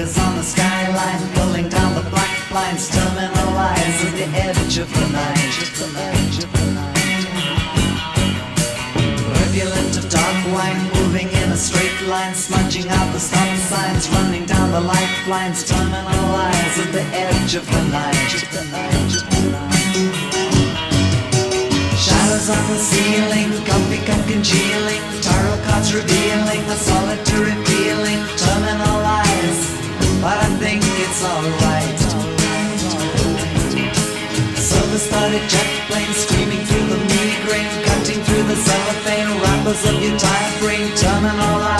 fingers on the skyline, pulling down the black blinds, terminal eyes at the edge of the night. Rivulet of dark wine, moving in a straight line, smudging out the stop signs, running down the lifelines, terminal eyes at the edge of the night. Shadows on the ceiling, coffee cup congealing, tarot cards revealing a solitary Silver started jet plane screaming through the migraine, cutting through the cellophane wrappers of your time frame, terminal eyes. Put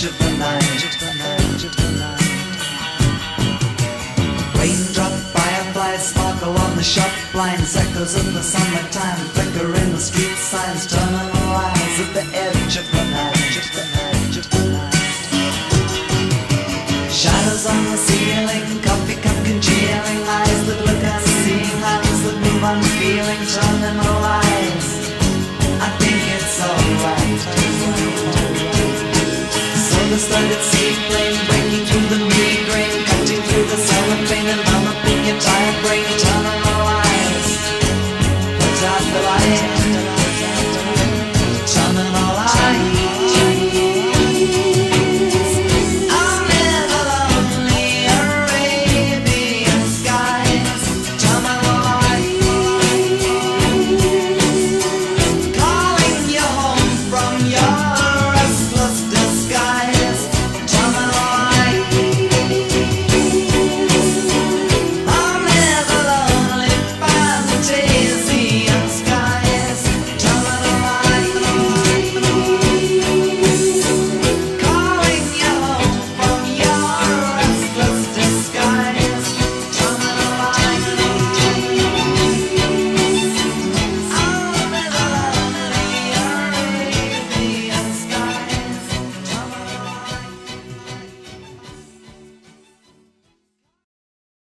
the edge of the night. Raindrop fireflies sparkle on the shop blinds. Echoes of the summertime flicker in the street signs. Terminal eyes at the edge of the night. Shadows on the ceiling, coffee cup congealing, eyes that look unseeing, hands that move unfeeling, eyes. I ser.